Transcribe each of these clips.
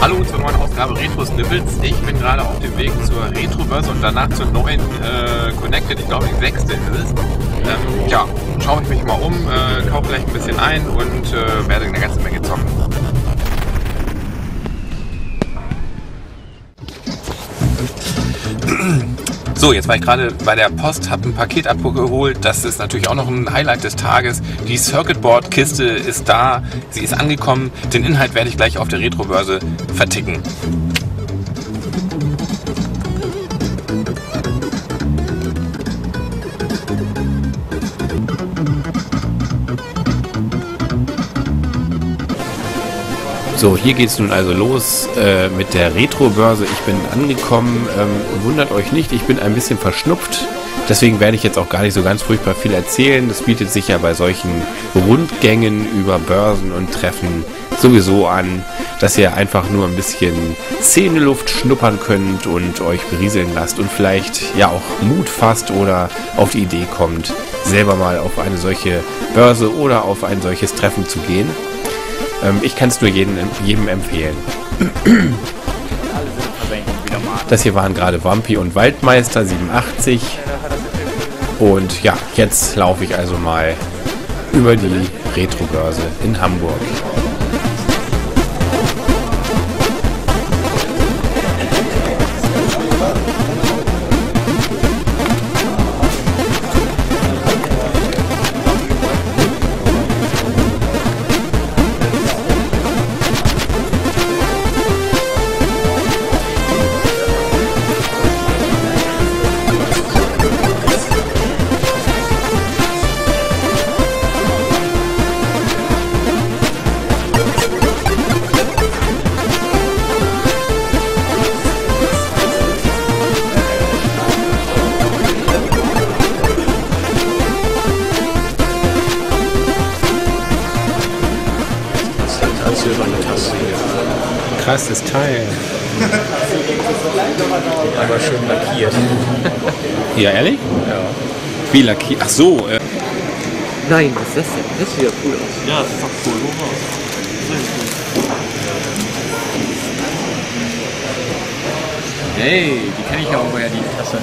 Hallo zur neuen Ausgabe Retro Snippets. Ich bin gerade auf dem Weg zur Retrobörse und danach zur neuen äh, Connected, ich glaube die sechste ist es. Ähm, ja, schaue ich mich mal um, äh, kaufe vielleicht ein bisschen ein und äh, werde eine ganze Menge zocken. So, jetzt war ich gerade bei der Post, habe ein Paket abgeholt. Das ist natürlich auch noch ein Highlight des Tages. Die Circuitboard-Kiste ist da, sie ist angekommen. Den Inhalt werde ich gleich auf der Retrobörse verticken. So, hier geht es nun also los äh, mit der Retro-Börse. Ich bin angekommen. Ähm, wundert euch nicht, ich bin ein bisschen verschnupft. Deswegen werde ich jetzt auch gar nicht so ganz furchtbar viel erzählen. Das bietet sich ja bei solchen Rundgängen über Börsen und Treffen sowieso an, dass ihr einfach nur ein bisschen Szeneluft schnuppern könnt und euch berieseln lasst und vielleicht ja auch Mut fasst oder auf die Idee kommt, selber mal auf eine solche Börse oder auf ein solches Treffen zu gehen. Ähm, ich kann es nur jedem, jedem empfehlen. Das hier waren gerade Wampi und Waldmeister 87. Und ja, jetzt laufe ich also mal über die Retrobörse in Hamburg. So, äh, Nein, was ist das denn? Das sieht ja cool aus. Ja, das ist doch cool. Hey, die kenne ich ja auch woher, die Tasse.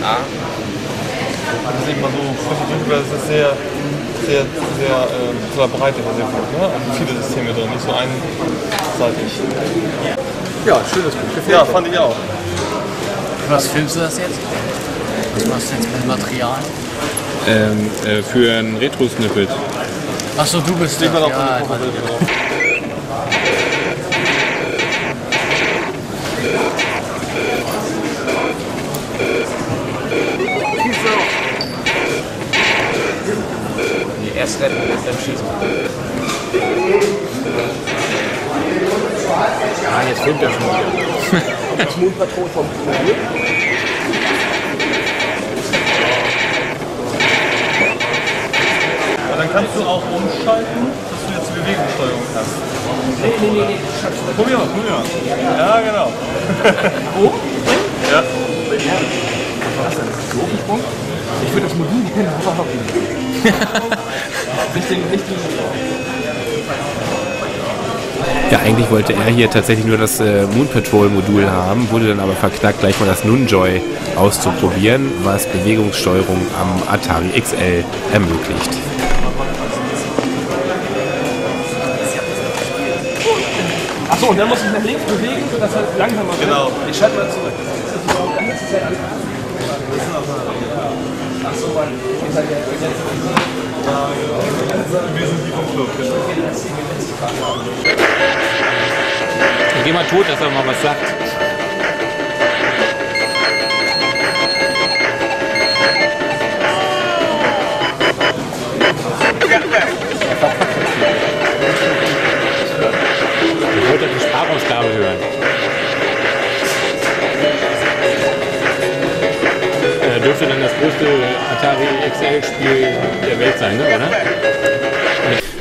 Ja. Das ist immer so es ist sehr, sehr, sehr, äh, so eine Breite sehr gut, ne? Und viele Systeme drin, nicht so einseitig. Ja, schönes Buch. Gefällt Ja, fand ich auch. Was filmst du das jetzt? Was machst du jetzt mit Material? ähm, äh, für ein Retro-Snippet. Achso, du bist Steht das. Ja. Nee, erst retten, erst dann schießen. Ah, jetzt filmt er schon wieder. Das Mondpatron vom Kurier. Ja, dann kannst du auch umschalten, dass du jetzt die Bewegungssteuerung hast. Nee, nee, nee, nee. Probier mal, probier mal. Ja, genau. Oh, Ja. was denn? Logensprung? Ich würde das Modul gerne haben. nicht den, nicht den. Ja, eigentlich wollte er hier tatsächlich nur das äh, Moon Patrol Modul haben, wurde dann aber verknackt, gleich mal das Nunjoy auszuprobieren, was Bewegungssteuerung am Atari XL ermöglicht. Achso, und dann muss ich nach links bewegen, sodass er langsamer wird. Genau. Ich schalte mal zurück. Das ist so die an. Achso, weil ihr seid ja. Wir sind die vom Club, genau. Geh mal tot, dass er mal was sagt. Ich wollte die Sprachausgabe hören. Größte Atari XL-Spiel der Welt sein, ne, oder?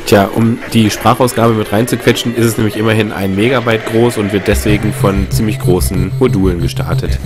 Tja, um die Sprachausgabe mit reinzuquetschen, ist es nämlich immerhin ein Megabyte groß und wird deswegen von ziemlich großen Modulen gestartet.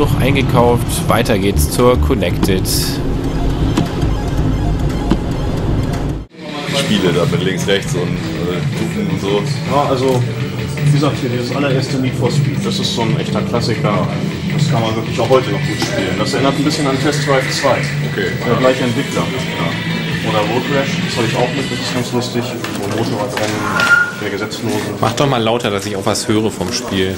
Genug eingekauft. Weiter geht's zur Connected. Spiele da mit links, rechts und äh, Kuchen und so. Ja, also, wie gesagt, hier dieses allererste Need for Speed, das ist so ein echter Klassiker. Das kann man wirklich auch heute noch gut spielen. Das erinnert ein bisschen an Test Drive 2. Okay. Der gleiche Entwickler. Oder Road Rash, das habe ich auch mit, das ist ganz lustig. So Motorradrennen, der Gesetzlose. Mach doch mal lauter, dass ich auch was höre vom Spiel.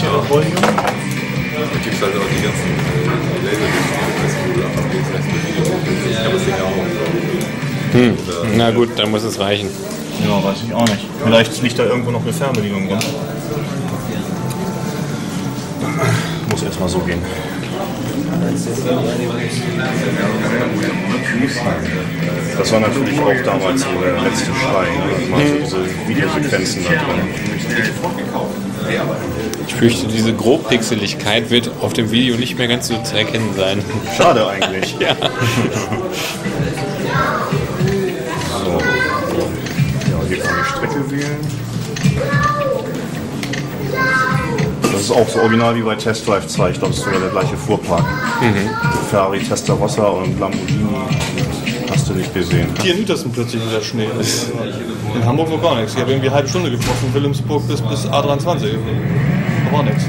Hier auch Volume? Da gibt es halt auch die ganzen äh, Laser-Discs, wo du einfach mit Video Ich habe das Ding auch. Hm. Na gut, dann muss es reichen. Ja, weiß ich auch nicht. Vielleicht liegt da irgendwo noch eine Fernbedienung rum. Muss erstmal so gehen. Das war natürlich auch damals so der letzte Schrei. Ne? Man hatte diese Videosequenzen da drin. Ich fürchte, diese Grobpixeligkeit wird auf dem Video nicht mehr ganz so zu erkennen sein. Schade eigentlich. Ja. So. Ja, hier kann man die Strecke wählen. Das ist auch so original wie bei Test Drive 2. Ich glaube, es ist sogar der gleiche Fuhrpark. Ferrari, Testarossa und Lamborghini. Hast du nicht gesehen. Hier in Uetersen plötzlich wieder Schnee. In Hamburg noch gar nichts. Ich habe irgendwie eine halbe Stunde von Wilhelmsburg bis, bis A23. Da war nichts.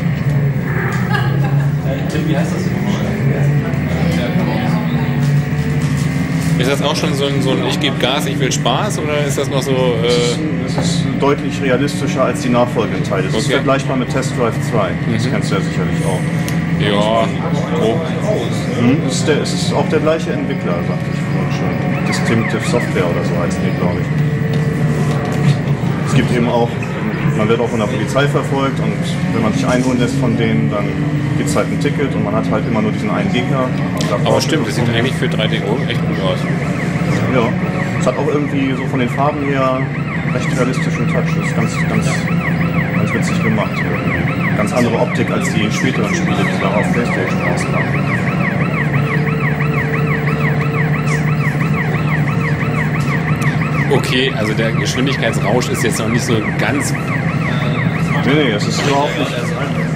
Ist das auch schon so ein, so ein Ich gebe Gas, ich will Spaß oder ist das noch so. Äh, Es ist deutlich realistischer als die nachfolgenden Teile. Es ist Okay. vergleichbar mit Test Drive 2. Das kennst du ja sicherlich auch. ja, grob. Hm? Es, ist der, es ist auch der gleiche Entwickler, sagte ich schon. Distinctive Software oder so heißt die, glaube ich. Es gibt eben auch, man wird auch von der Polizei verfolgt und wenn man sich einholen lässt von denen, dann gibt es halt ein Ticket und man hat halt immer nur diesen einen Gegner. Aber stimmt, das sieht eigentlich für 3DO echt gut aus. Ja. Es hat auch irgendwie so von den Farben her recht realistischen Touch. Das ist ganz, ganz, ganz witzig gemacht. Ganz andere Optik als die späteren Spiele, die da auf Playstation rauskamen. Okay, also der Geschwindigkeitsrausch ist jetzt noch nicht so ganz. Nee, nee, es ist überhaupt nicht,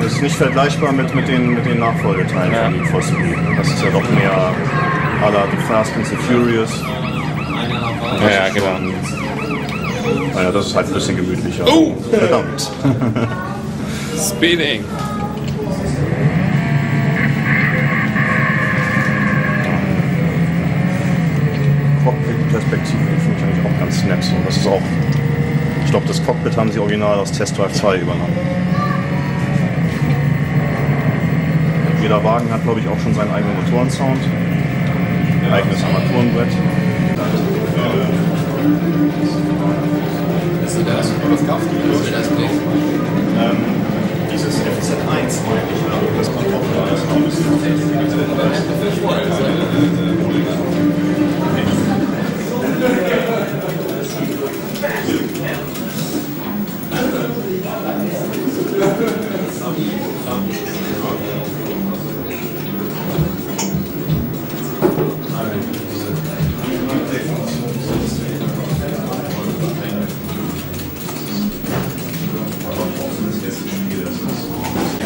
es ist nicht vergleichbar mit, mit, den, mit den Nachfolgeteilen Ja. von Need for Speed. Das ist ja doch mehr à la The Fast and the Furious. Ja, ja, genau. Naja, das ist halt ein bisschen gemütlicher. Oh! Verdammt. Speeding. Cockpit-Perspektive ganz nett. Und das ist auch, ich glaube, das Cockpit haben sie original aus Test Drive 2 übernommen. Jeder Wagen hat, glaube ich, auch schon seinen eigenen Motorensound. Ein eigenes Armaturenbrett. Ähm, dieses FZ1 meine ich, ne? das kommt auch das raus. aber das ist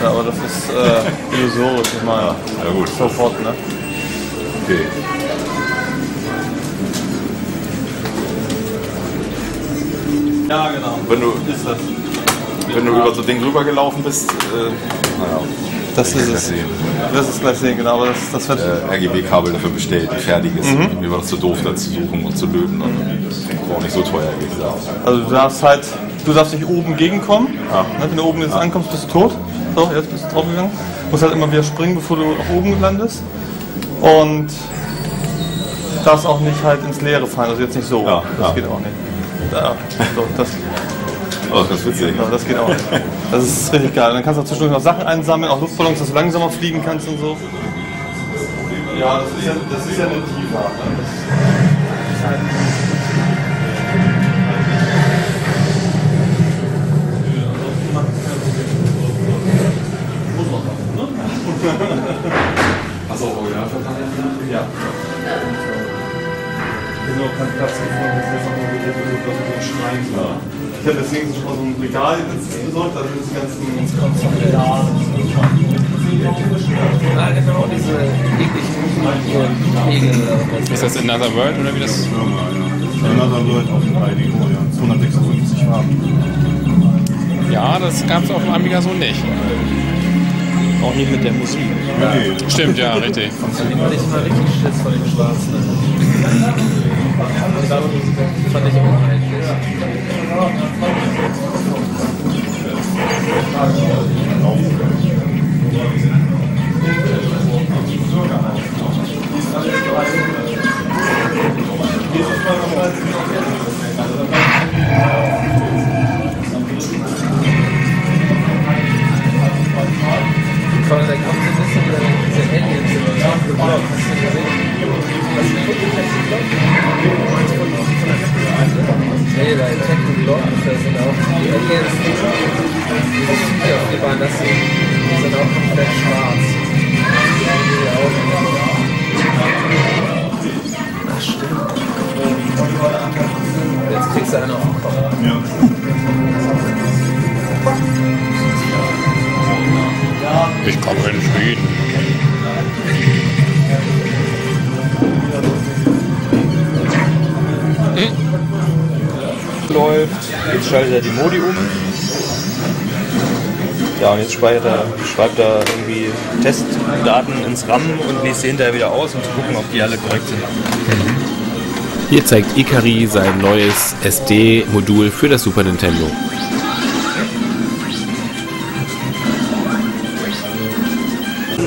ja, aber das ist äh, illusorisch, ich meine, ja, gut. sofort, ne? Okay. Ja, genau. Wenn du, Ist das. wenn du über so Ding rübergelaufen bist, äh, naja, Das ist es. sehen. Das ist gleich sehen, genau. Das, das wird. äh, RGB-Kabel dafür bestellt, ein fertiges. Mir war das zu doof, da zu suchen und zu löten. Und war auch nicht so teuer, ehrlich gesagt. Also du darfst halt, du darfst nicht oben gegenkommen. Ne? Wenn du oben jetzt ankommst, bist du tot. So, jetzt bist du draufgegangen. Du musst halt immer wieder springen, bevor du nach oben landest. Und darfst auch nicht halt ins Leere fallen. Also jetzt nicht so. Ja, das ja. geht auch nicht. Da, so, das, Oh, das ist witzig. ja, das geht auch. Das ist richtig geil. Dann kannst du auch zwischendurch noch Sachen einsammeln, auch Luftballons, dass du langsamer fliegen kannst und so. Ja, das ist ja, das ist ja eine Diva. Ne? Das ist halt das in Another World oder wie das? Another World auf dem IDO, ja. 256 Farben. Ja, das gab es auf dem Amiga so nicht. Auch nicht mit der Musik. Nee. Stimmt, ja, richtig. Die hatte ich immer richtig Schiss von den Schwarzen. Fand ich auch eigentlich. Jetzt schaltet er die Modi um. Ja, und jetzt speichert er, schreibt er irgendwie Testdaten ins RAM und liest sie hinterher wieder aus, um zu gucken, ob die alle korrekt sind. Hier zeigt Ikari sein neues SD-Modul für das Super Nintendo.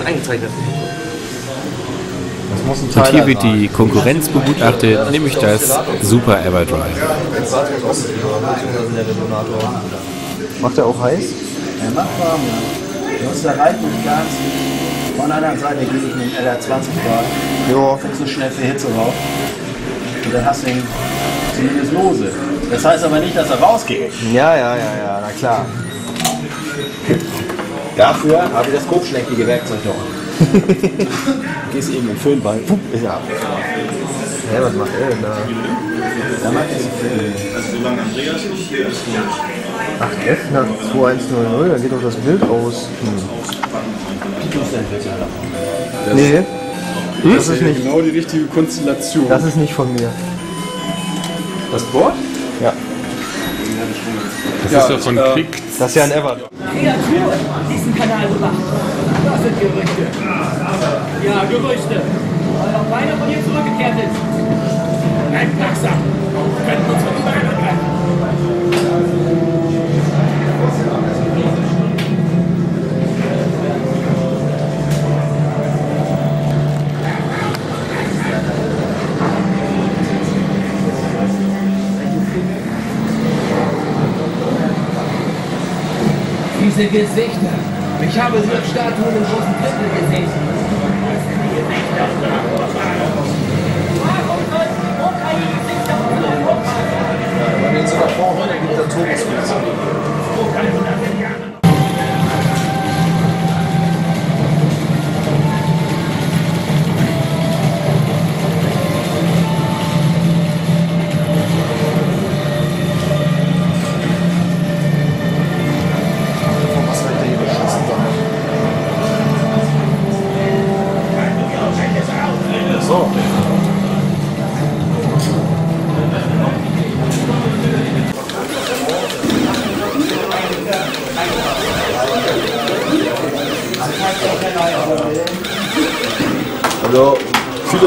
Eingezeichnet. Und hier wird die Konkurrenz begutachtet, nämlich das Super Everdrive. Macht er auch heiß? Er macht warm, ja. Du musst da rein und ganz. Von der anderen Seite gebe ich einen LR20 Grad. Ja. Kriegst du schnell für Hitze rauf. Und dann hast du ihn zumindest lose. Das heißt aber nicht, dass er rausgeht. Ja, ja, ja, ja, na klar. Dafür habe ich das grobschlächtige Werkzeug noch. Gehst eben im Föhnball. Puh, ist er ab. Hä, was macht er denn da? Da macht er den Föhn. Also solange Andreas nicht hier ist. Ach, F nach 2100, dann geht doch das Bild aus. Hm. Nee. Das ist nicht. Genau die richtige Konstellation. Das ist nicht von mir. das Board? Ja. Das ist doch von Krieg. Das ist ja ein Ever. Kreatur diesen Kanal bewacht. Das sind Gerüchte. Ja, Gerüchte. Weil noch keiner von hier zurückgekehrt ist. Ein Plaxer. Können uns von überall angreifen. Diese Gesichter. Ich habe sie auf Statuen im großen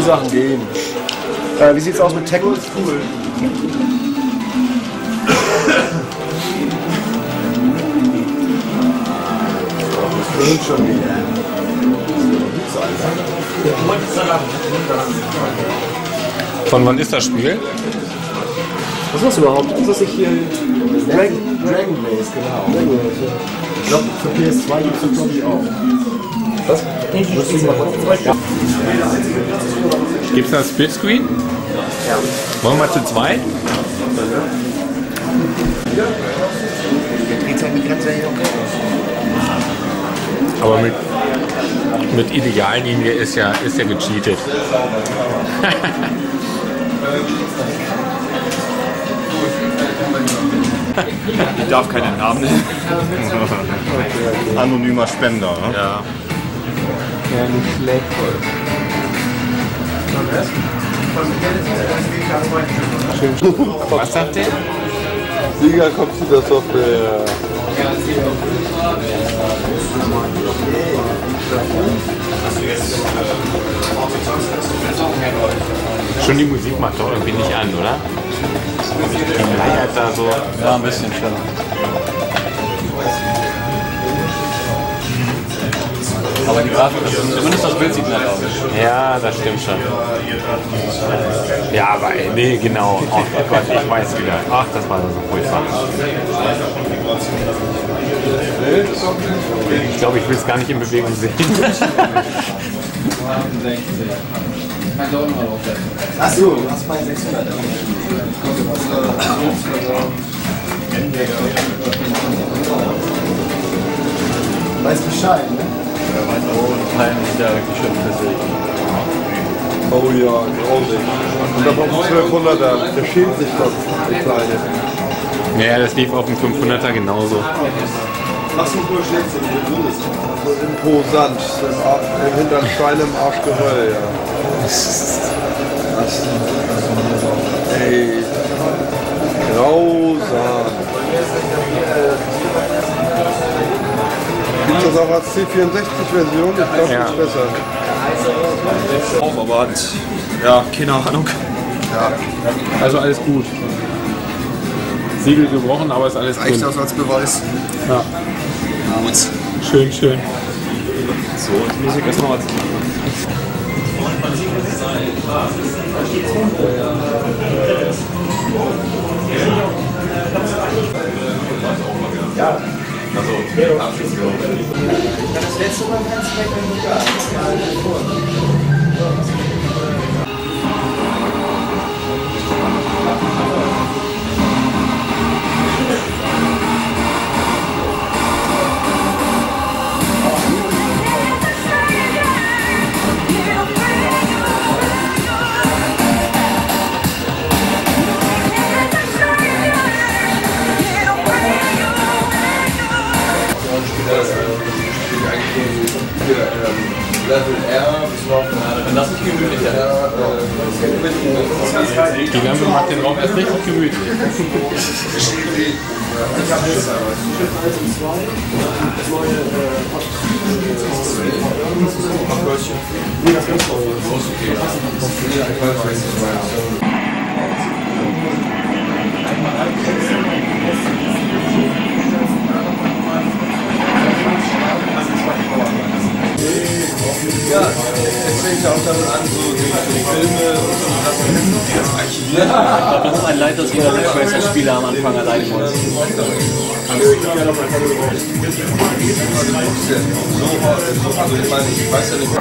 Sachen gehen. Äh, wie sieht's aus mit Tekken? Stimmt schon wieder. Von wann ist das Spiel? Was ist das überhaupt? Ist das nicht hier Dragon, Dragon Blaze, genau. Ich glaube, für PS2 gibt es das glaube ich auch. Was? Mal gucken. Gibt es da Splitscreen? Ja. Wollen wir mal zu zweit? Aber mit, mit Ideallinie ist ja, ist ja gecheatet. Ich darf keinen Namen nennen. Anonymer Spender, ne? Ja. Ja, nicht schlecht. Was sagt der? Sieger Computersoftware. Schon die Musik macht doch irgendwie nicht an, oder? Die leiert da so. Ja, ein bisschen schon. Aber die Grafik, das- zumindest das Bild sieht nett aus. Ja, das stimmt schon. Ja, aber nee, genau. Oh Gott, ich weiß wieder. Ach, das war so furchtbar. Ich glaube, ich will es gar nicht in Bewegung sehen. Achso, du hast bei 600 Weiß Bescheid, ne? Ja wirklich schön persönlich. Oh ja, grausig. Und da braucht man 1200er. Der schämt sich doch, der Kleine. Ja, das lief auf dem 500er genauso. Mach's nicht nur schlecht, du würdest. Imposant. Im, hinteren Stein im Arsch Geröll, ja. Das, ey. Grausam. Als C64-Version? Ich glaube, Ja. das ist besser. Auch, aber hat, ja, keine Ahnung. Also alles gut. Siegel gebrochen, aber ist alles Reicht drin. das als Beweis? Ja. Schön, schön. So, jetzt muss ich erstmal was. Level Leid, das jeder Red Racer-Spieler am Anfang alleine muss. So, also ich weiß ja nicht.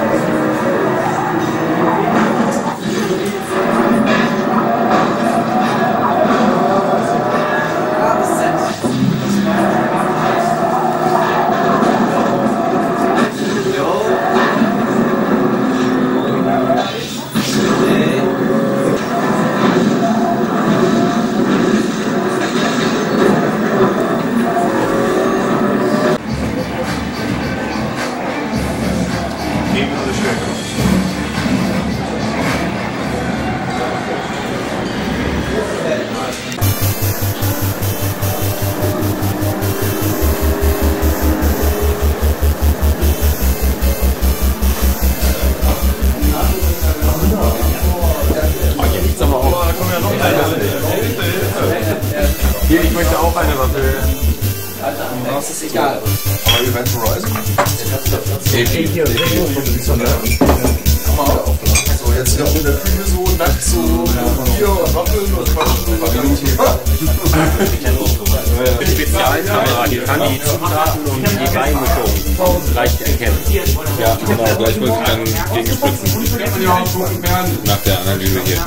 Nach der Analyse hier.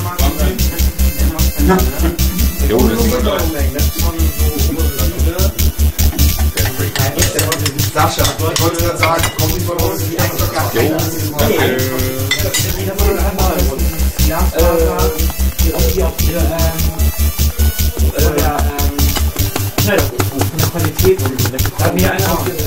Jo, das ist gleich. Sascha, ich wollte gerade sagen, komm nicht von uns. Jo, danke. Sehr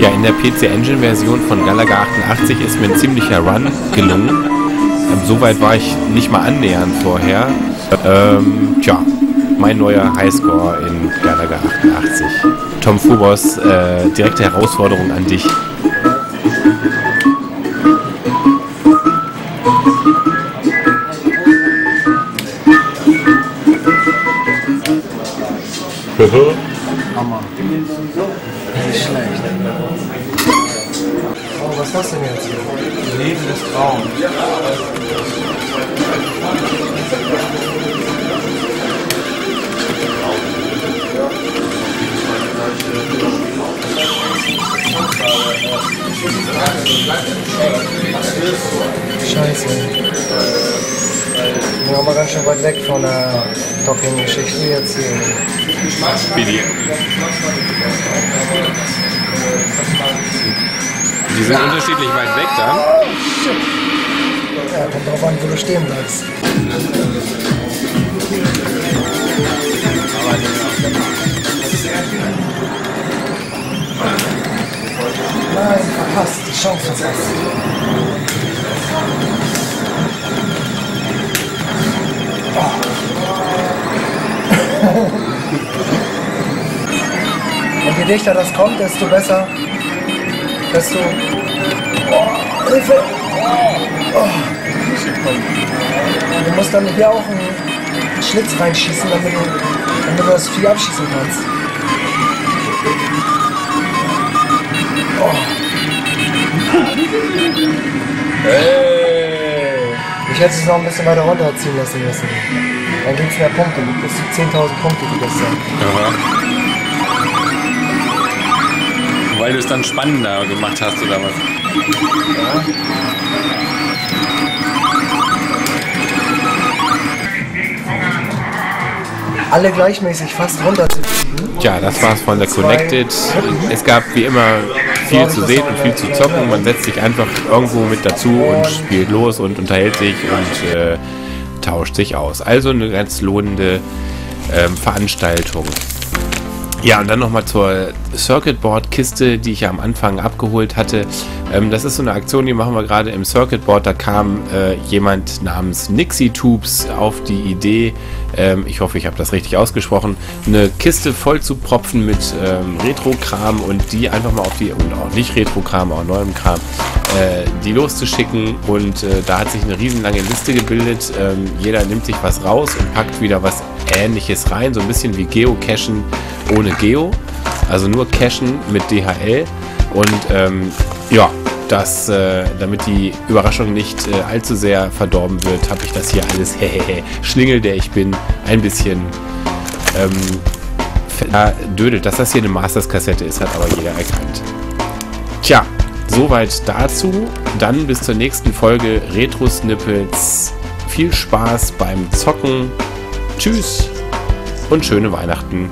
Ja, in der PC Engine Version von Galaga 88 ist mir ein ziemlicher Run gelungen. Ähm, Soweit war ich nicht mal annähernd vorher. Ähm, tja, mein neuer Highscore in Galaga 88. Tom Fubos, äh, direkte Herausforderung an dich. Oh, was ist das denn jetzt hier? Leben des Traums. Scheiße. Wir waren ganz schön weit weg von der Docking-Geschichte jetzt hier. Wie die. Sind unterschiedlich weit weg dann. Ja, kommt drauf an, wo du stehen bleibst. Nein, verpasst, die Chance verpasst. Und je dichter das kommt, desto besser, desto... Oh, Hilfe! Oh. Du musst dann hier auch einen Schlitz reinschießen, damit du, damit du das Vieh abschießen kannst. Hey. Ich hätte es noch ein bisschen weiter runterziehen lassen müssen. Dann ging es mehr Punkte, bis zu 10.000 Punkte die das sind. Aha. Weil du es dann spannender gemacht hast oder was? Alle gleichmäßig fast runterzuziehen. Tja, das war's von der Connected. Es gab wie immer viel zu sehen und viel zu zocken. Man setzt sich einfach irgendwo mit dazu und spielt los und unterhält sich und äh, tauscht sich aus. Also eine ganz lohnende ähm, Veranstaltung. Ja, und dann nochmal zur Circuitboard-Kiste, die ich ja am Anfang abgeholt hatte. Ähm, das ist so eine Aktion, die machen wir gerade im Circuitboard. Da kam äh, jemand namens Nixie Tubes auf die Idee, ähm, ich hoffe, ich habe das richtig ausgesprochen, eine Kiste voll zu propfen mit ähm, Retro-Kram und die einfach mal auf die, und auch nicht Retro-Kram, auch neuem Kram, äh, die loszuschicken. Und äh, da hat sich eine riesenlange Liste gebildet. Ähm, jeder nimmt sich was raus und packt wieder was ähnliches rein, so ein bisschen wie Geocachen ohne Geo, also nur Cachen mit DHL und ähm, ja, das, äh, damit die Überraschung nicht äh, allzu sehr verdorben wird, habe ich das hier alles, hehehe, Schlingel, der ich bin, ein bisschen ähm, verdödelt. Dass das hier eine Masters-Kassette ist, hat aber jeder erkannt. Tja, soweit dazu. Dann bis zur nächsten Folge Retro-Snippets. Viel Spaß beim Zocken. Tschüss und schöne Weihnachten.